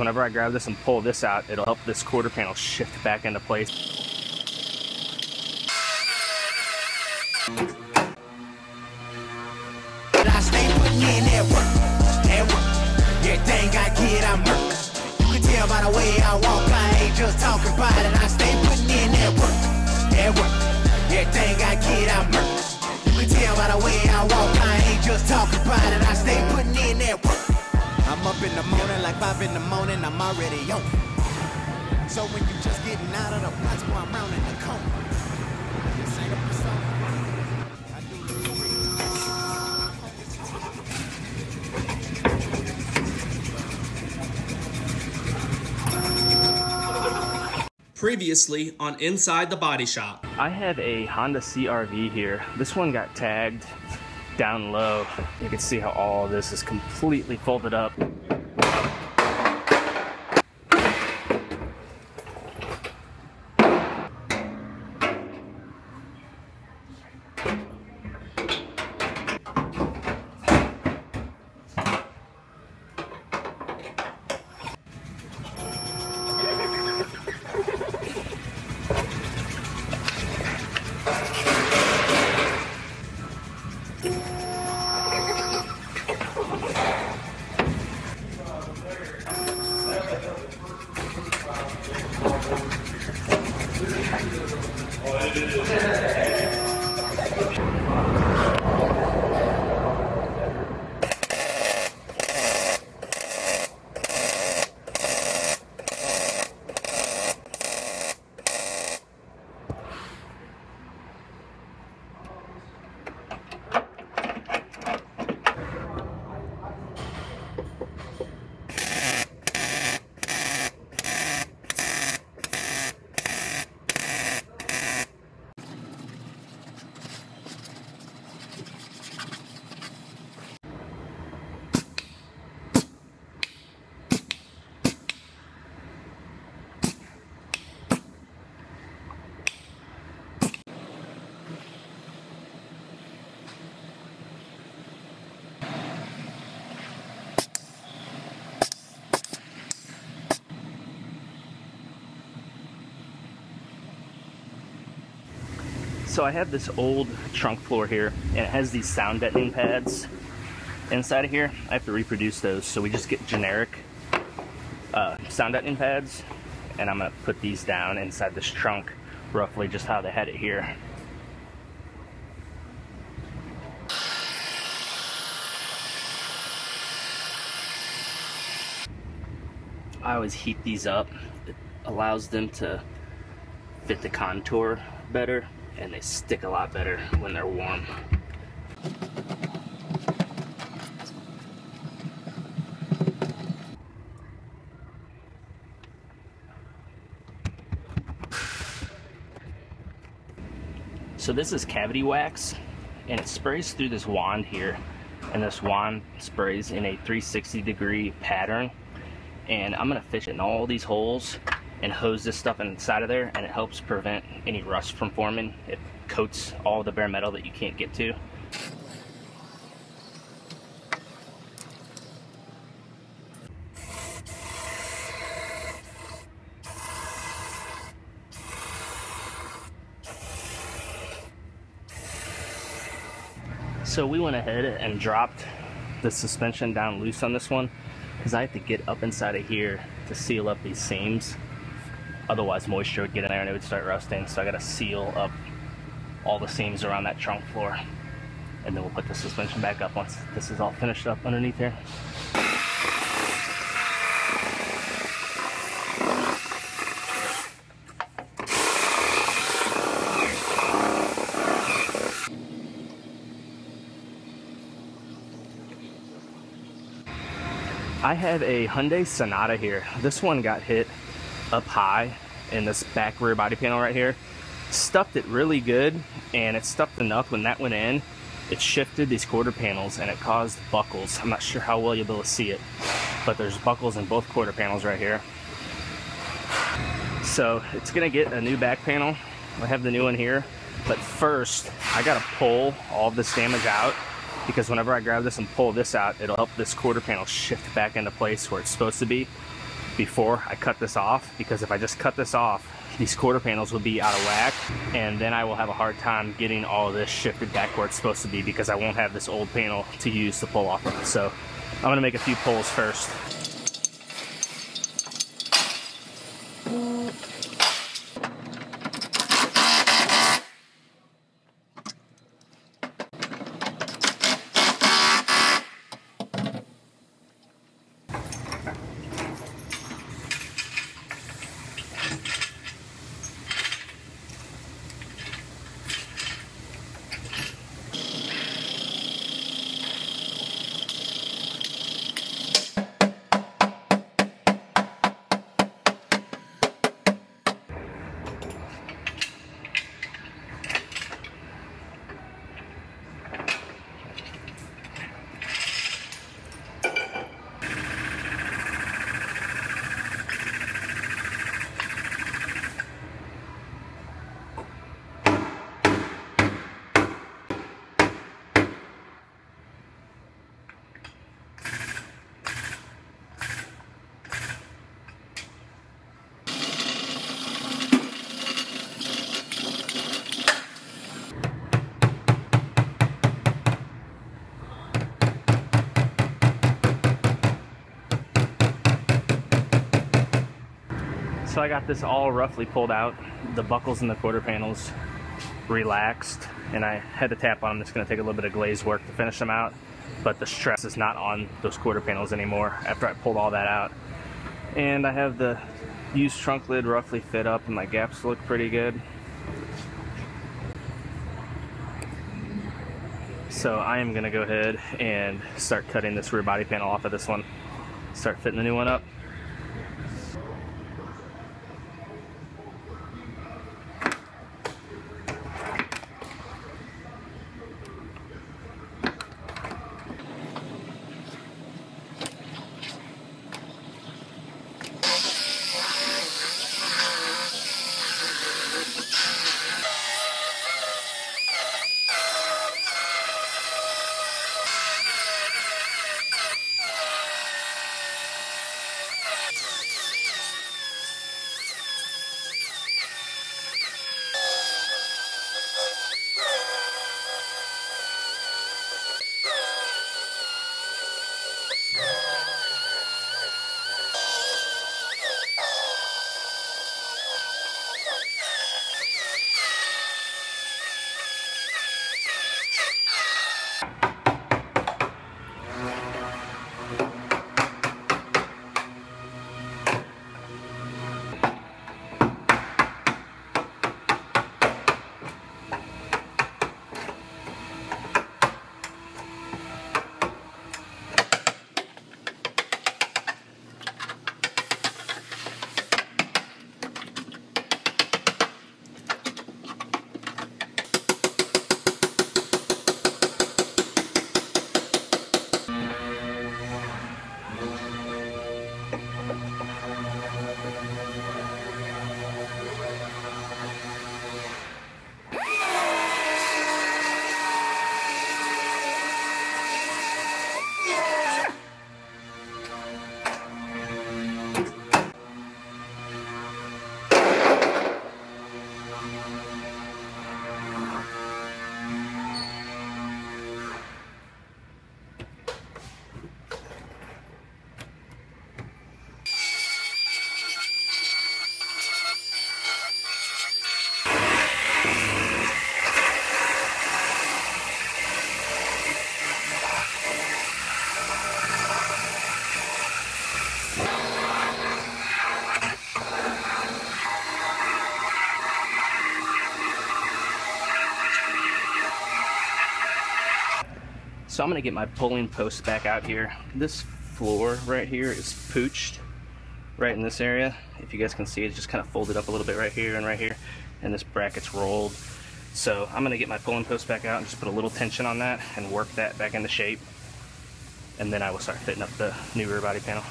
Whenever I grab this and pull this out, it'll help this quarter panel shift back into place. Talking about it. Up in the morning like five in the morning, I'm already on. So when you just getting out of the box, boy, I'm rounding the corner. This ain't a persona. The three. Previously on Inside the Body Shop. I have a Honda CRV here. This one got tagged down low. You can see how all this is completely folded up. So I have this old trunk floor here, and it has these sound deadening pads inside of here. I have to reproduce those, so we just get generic uh, sound deadening pads, and I'm gonna put these down inside this trunk, roughly just how they had it here. I always heat these up. It allows them to fit the contour better and they stick a lot better when they're warm. So this is cavity wax and it sprays through this wand here. And this wand sprays in a 360 degree pattern. And I'm gonna fish in all these holes and hose this stuff inside of there and it helps prevent any rust from forming. It coats all the bare metal that you can't get to. So we went ahead and dropped the suspension down loose on this one because I have to get up inside of here to seal up these seams. Otherwise moisture would get in there and it would start rusting. So I gotta seal up all the seams around that trunk floor. And then we'll put the suspension back up once this is all finished up underneath here. I have a Hyundai Sonata here. This one got hit up high in this back rear body panel right here. Stuffed it really good and it stuffed enough when that went in. It shifted these quarter panels and it caused buckles. I'm not sure how well you'll be able to see it, but there's buckles in both quarter panels right here. So it's gonna get a new back panel. I have the new one here, but first I gotta pull all this damage out because whenever I grab this and pull this out, it'll help this quarter panel shift back into place where it's supposed to be before I cut this off because if I just cut this off, these quarter panels will be out of whack and then I will have a hard time getting all this shifted back where it's supposed to be because I won't have this old panel to use to pull off of. So I'm gonna make a few pulls first. So I got this all roughly pulled out, the buckles and the quarter panels relaxed, and I had to tap on them. It's going to take a little bit of glaze work to finish them out, but the stress is not on those quarter panels anymore after I pulled all that out. And I have the used trunk lid roughly fit up, and my gaps look pretty good. So I am going to go ahead and start cutting this rear body panel off of this one, start fitting the new one up. So I'm gonna get my pulling post back out here. This floor right here is pooched right in this area. If you guys can see, it's just kind of folded up a little bit right here and right here, and this bracket's rolled. So I'm gonna get my pulling post back out and just put a little tension on that and work that back into shape. And then I will start fitting up the new rear body panel.